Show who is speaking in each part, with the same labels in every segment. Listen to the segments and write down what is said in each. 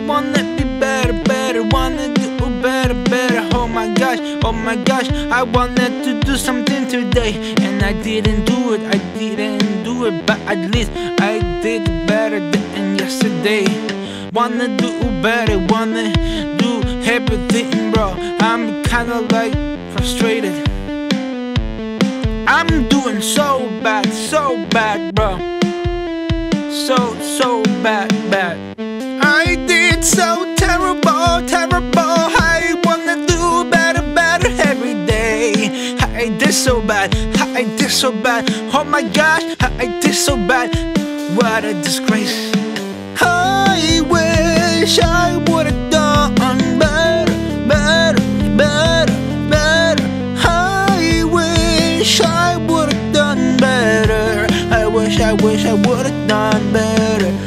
Speaker 1: be better, better. Wanna do better, better. Oh my gosh, oh my gosh. I wanted to do something today, and I didn't do it. I didn't do it, but at least I did better than yesterday. Wanna do better, wanna do everything, bro. I'm kinda like frustrated. I'm doing so bad, so bad, bro. So, so bad, So terrible, terrible. I wanna do better, better every day. I did so bad, I did so bad. Oh my gosh, I did so bad. What a disgrace. I wish I would've done better, better, better, better. I wish I would've done better. I wish, I wish I would've done better.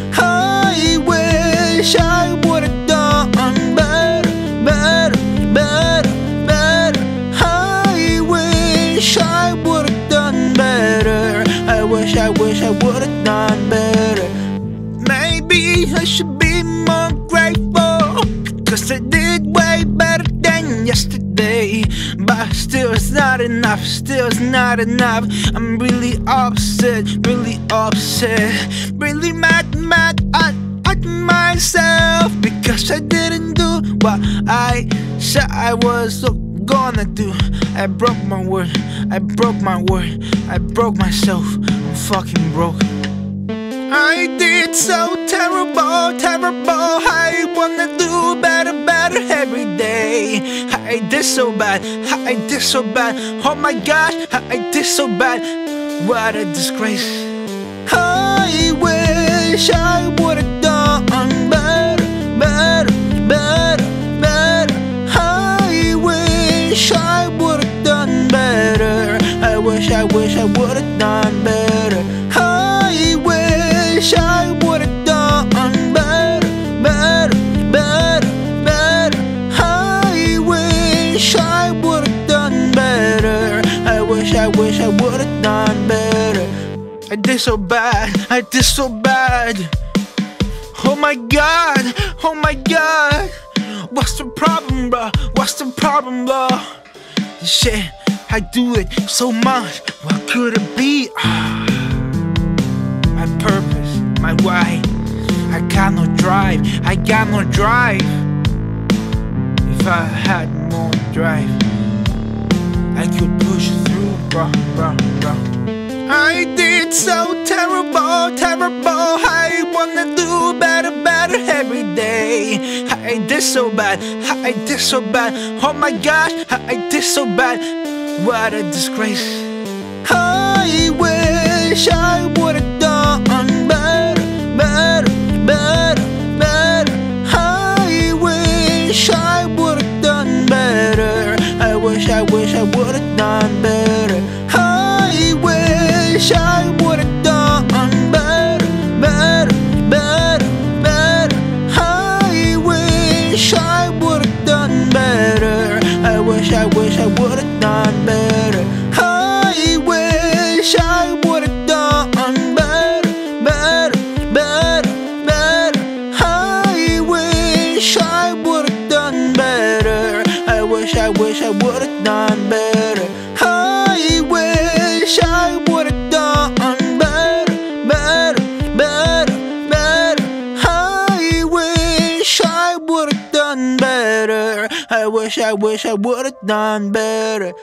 Speaker 1: Would've done better. Maybe I should be more grateful. Cause I did way better than yesterday. But still, it's not enough. Still, it's not enough. I'm really upset, really upset. Really mad, mad at, at myself. Because I didn't do what I said I was gonna do. I broke my word. I broke my word. I broke myself. Fucking broke. I did so terrible, terrible. I wanna do better, better every day. I did so bad, I did so bad. Oh my gosh, I did so bad. What a disgrace. I wish I would've done better, better, better, better. I wish I would've done better. I wish, I wish I would've done better. Wish I would've done better. I wish, I wish I would've done better. I did so bad, I did so bad. Oh my god, oh my god. What's the problem, bro? What's the problem, bro? Shit, I do it so much. What could it be? Ah, my purpose, my why. I got no drive, I got no drive. I had more drive, I could push through, bro, bro, bro. I did so terrible, terrible. I wanna do better, better every day. I did so bad, I did so bad. Oh my gosh, I did so bad. What a disgrace. Wish, I would've done better. I wish I would've done better, better, better, better. I wish I would've done better. I wish, I wish I would've done better. I wish I would've done better, better, better, better. I wish I would've. I wish, I wish I would've done better.